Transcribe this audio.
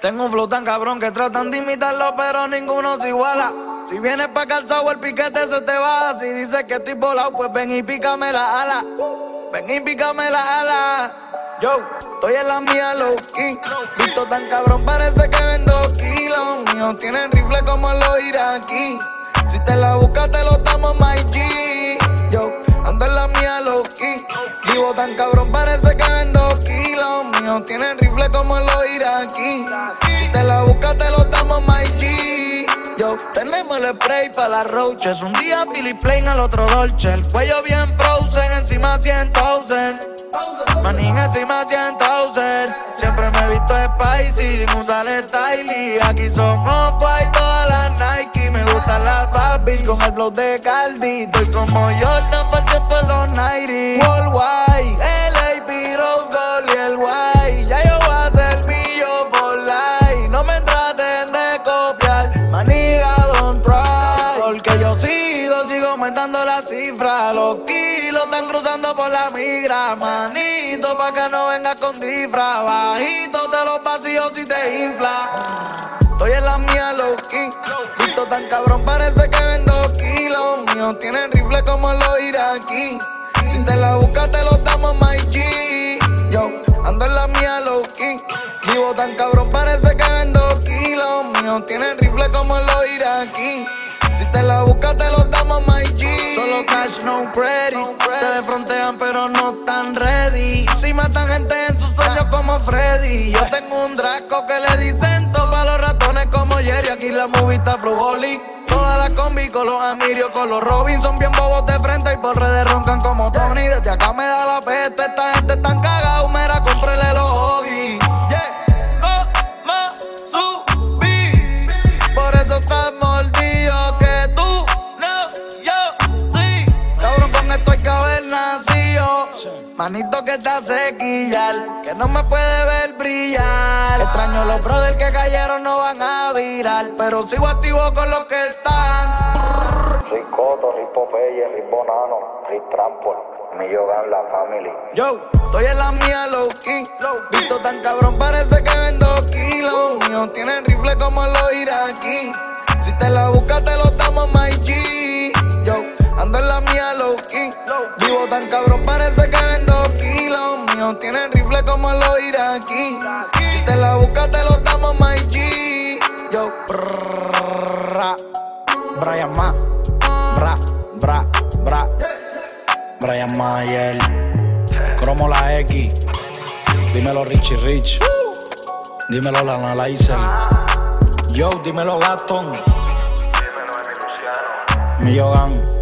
Tengo un flow tan cabrón que tratan de imitarlo, pero ninguno se iguala. Si vienes pa' calzado, el piquete se te va. Si dices que estoy volado, pues ven y pícame la ala. Ven y pícame la ala. Yo, estoy en la mía low key. Visto tan cabrón, parece que vendo kilos. Míos tienen rifle como los iraquí. Si te la buscas, te lo damos, my Míos tienen rifle como los iraquí. Si te la buscas, te lo damos, my G. Yo, tenemos el spray para las roaches. Un día Philip Plain, al otro Dolce. El cuello bien frozen, encima 100,000. Manín encima 100,000. Siempre me he visto spicy, sin usar style. Aquí somos white, todas las Nike. Me gustan las Barbie con el flow de Caldi. Estoy como Jordan por tiempo en aumentando la cifra. Los kilos están cruzando por la migra. Manito, pa' que no venga con disfra. Bajito te los vacíos si te infla. Estoy en la mía low key. Visto tan cabrón, parece que vendo kilos. Míos tienen rifle como los iraquí. Si te la buscas, te lo damos, my G. Yo, ando en la mía low key. Vivo tan cabrón, parece que vendo kilos. Míos tienen rifle como los iraquí. Si te la buscas, te lo damos, my G. Solo cash, no credit. Te defrontean, pero no tan ready. Si matan gente en sus sueños como Freddy. Yo tengo un Draco que le dicen para los ratones como Jerry. Aquí la movita Frugoli. Todas las combi con los Amirio, con los Robinson bien bobos de frente y por redes roncan como Tony. Desde acá me da la peste, esta gente tan cagada, mera, cómprele los Manito que está sequillar, que no me puede ver brillar. Extraño los brothers que cayeron, no van a virar. Pero sigo activo con los que están. Rick Coto, Rick Popeye, Rick Bonano, Rick Trampol, Millogan, la family. Yo, estoy en la mía low key. Visto tan cabrón, parece que vendo kilos. Míos tienen rifle como los iraquí. Si te la buscas, te lo damos, my G. Si te la buscas, te lo damos, my G. Yo, brrrra. Brian Ma. Bra, bra, bra. Brian Mayer. Cromo la X. Dímelo Richie Rich. Dímelo la Analyzer. Yo, dímelo Gaston. Millogan.